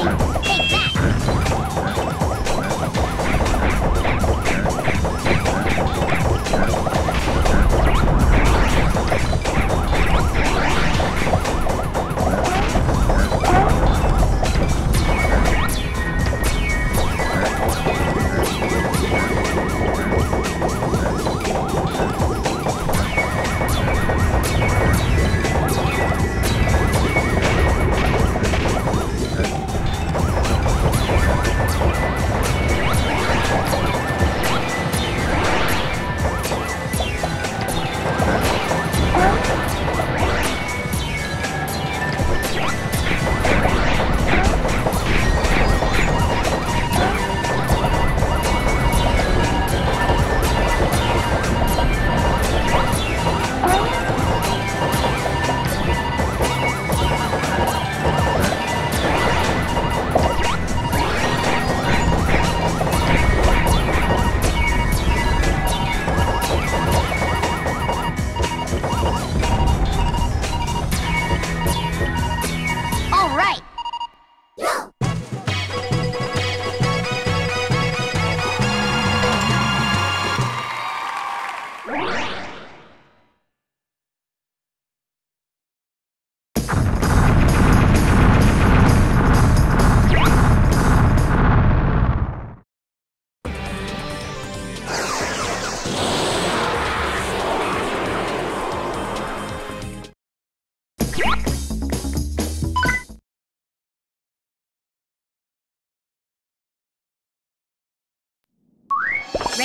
Hey, hey.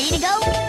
Ready to go?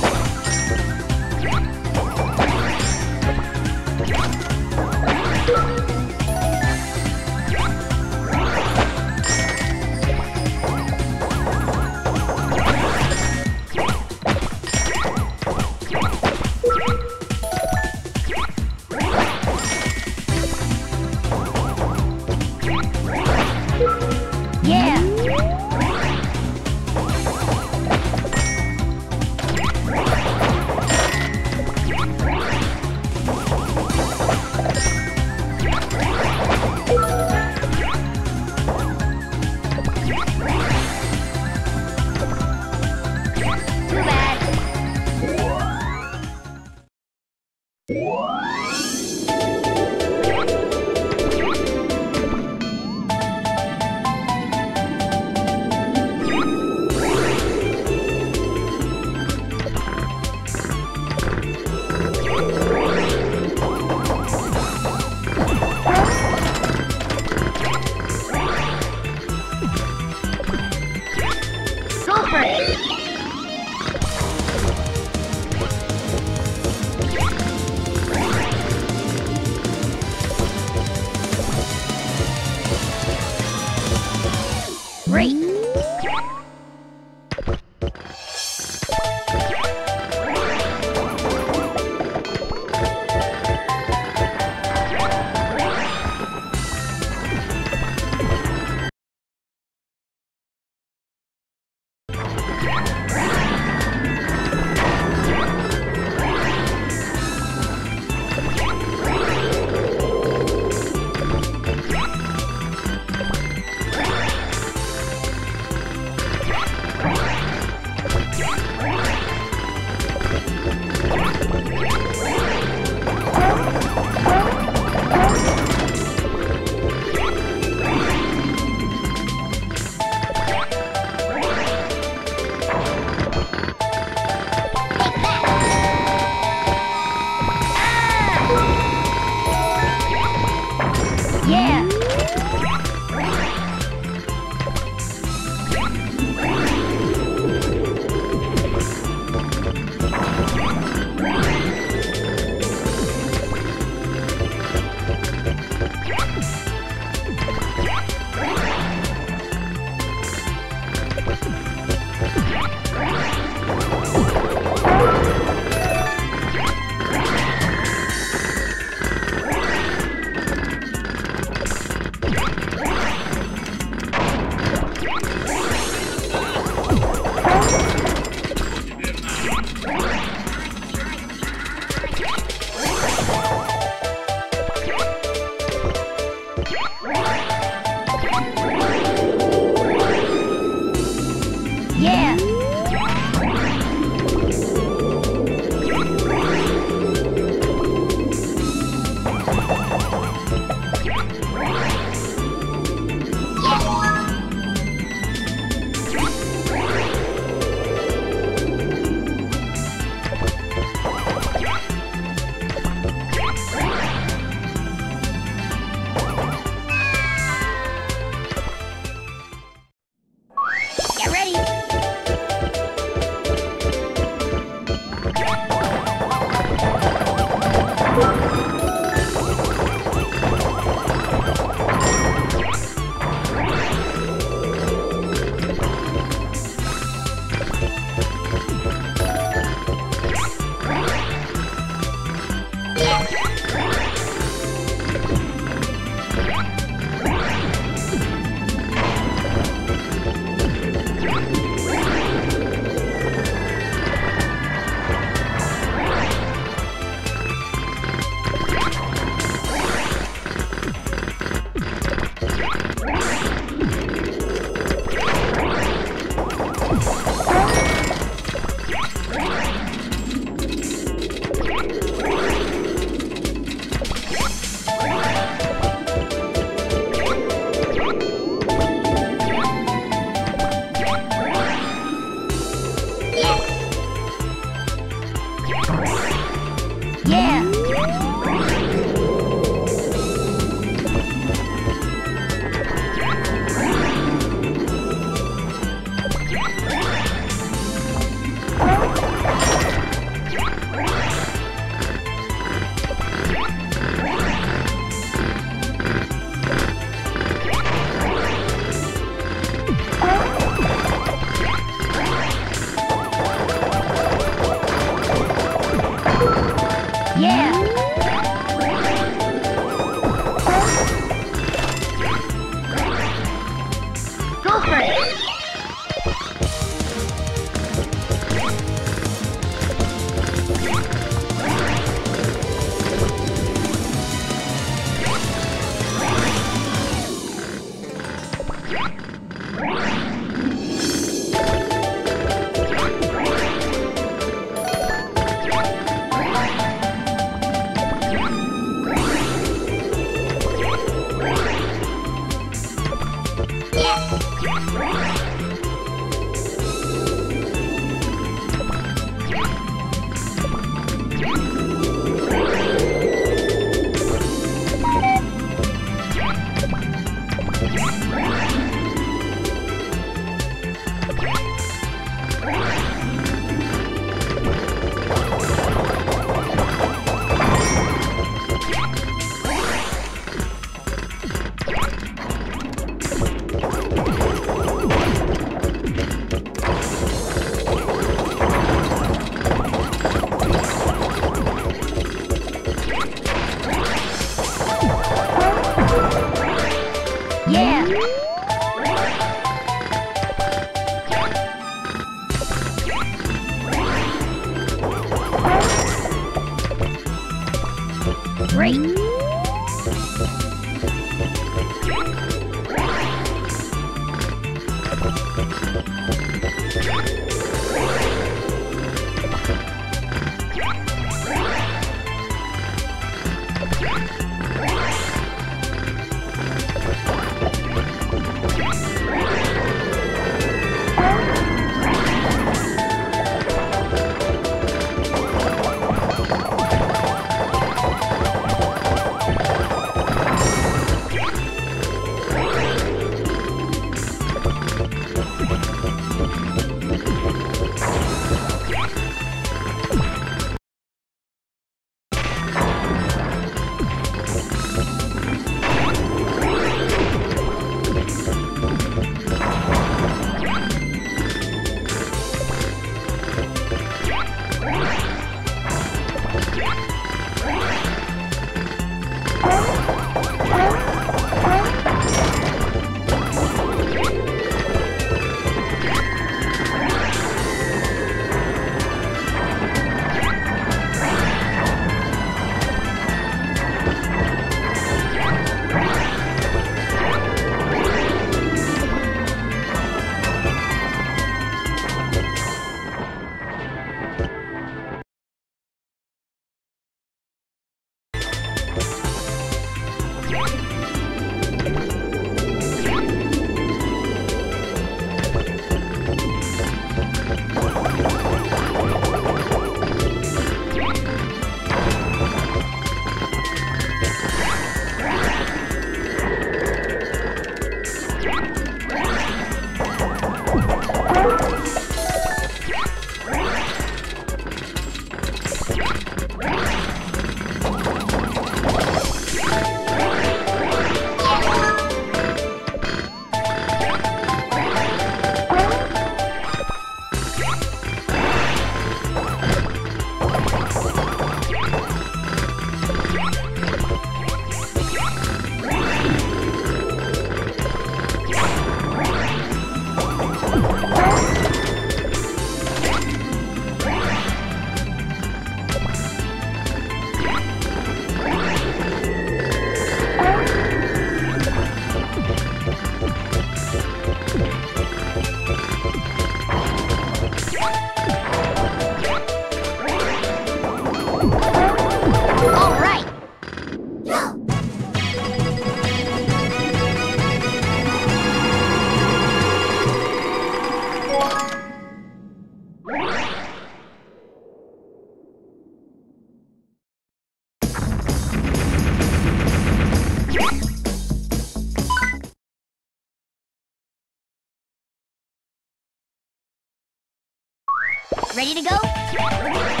Ready to go?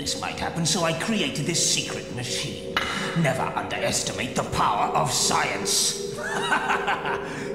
This might happen, so I created this secret machine. Never underestimate the power of science.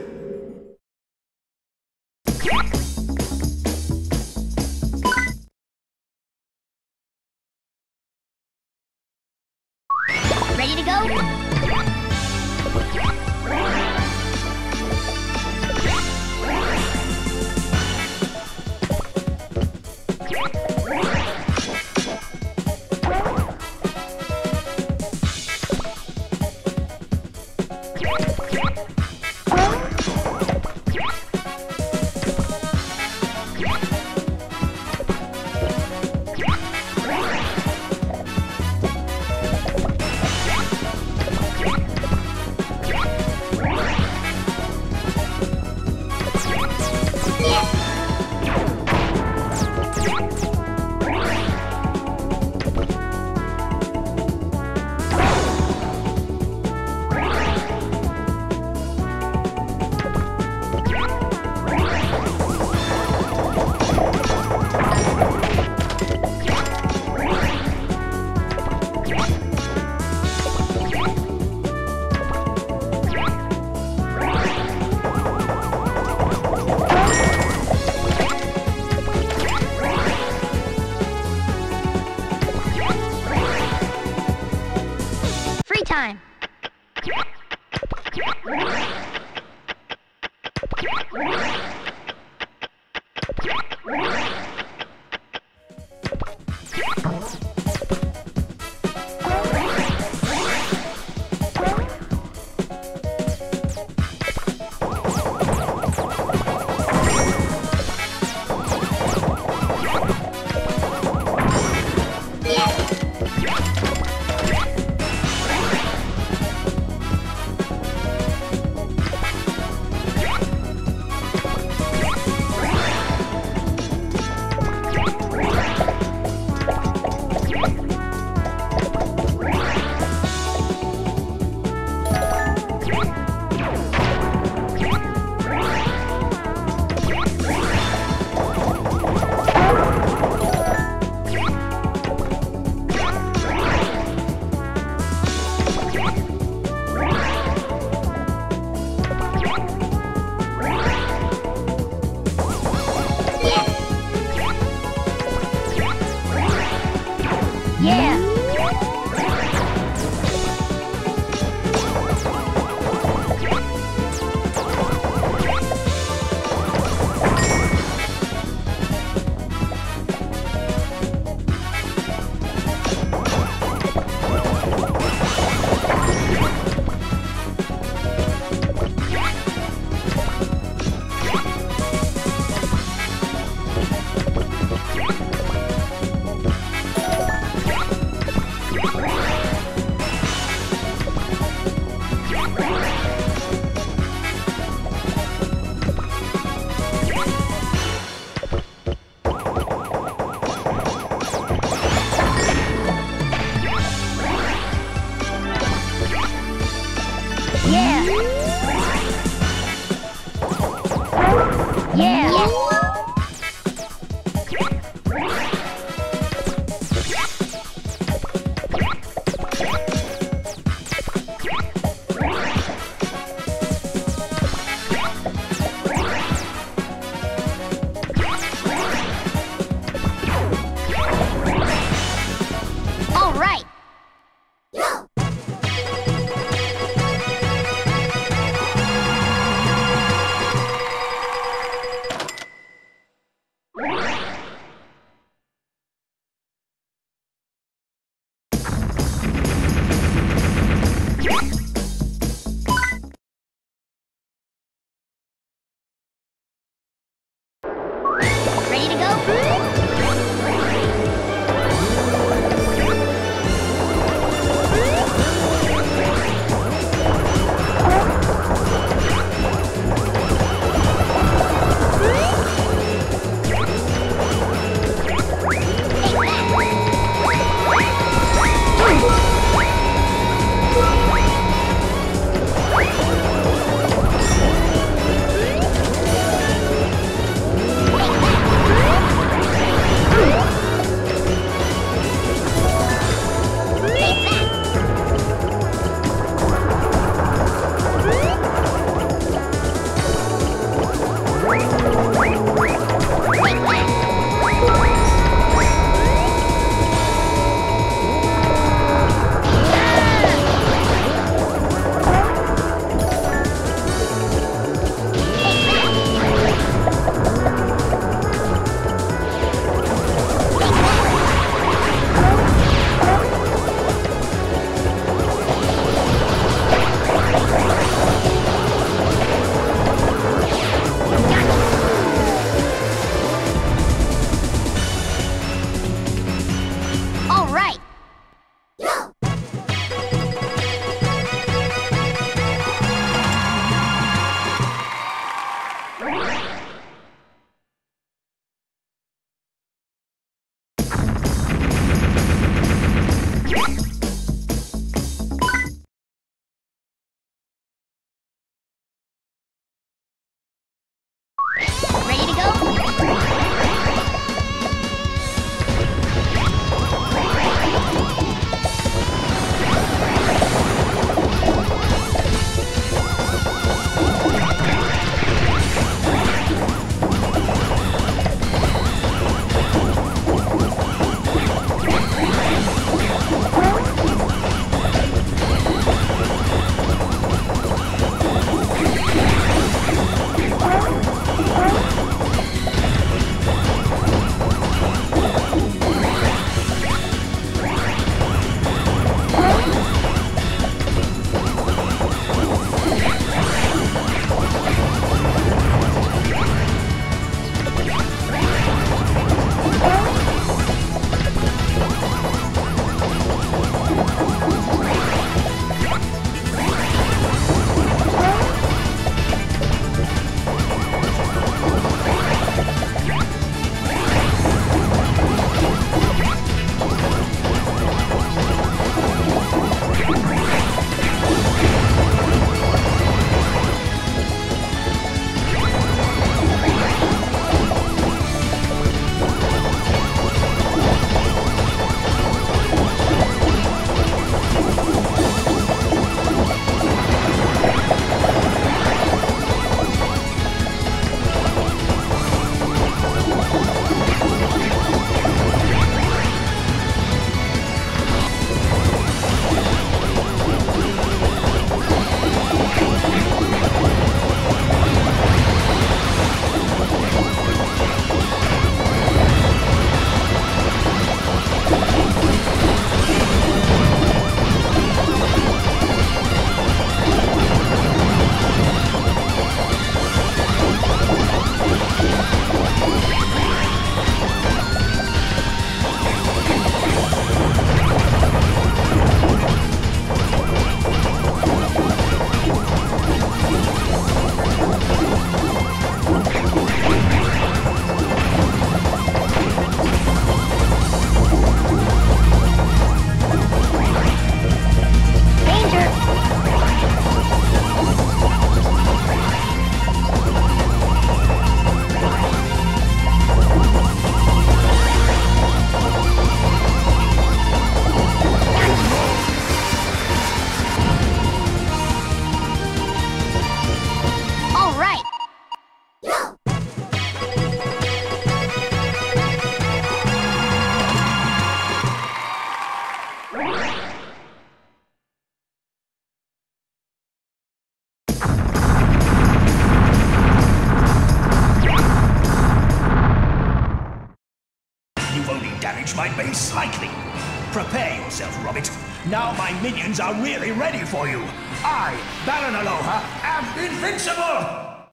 minions are really ready for you. I, Baron Aloha, am invincible!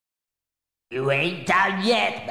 You ain't done yet.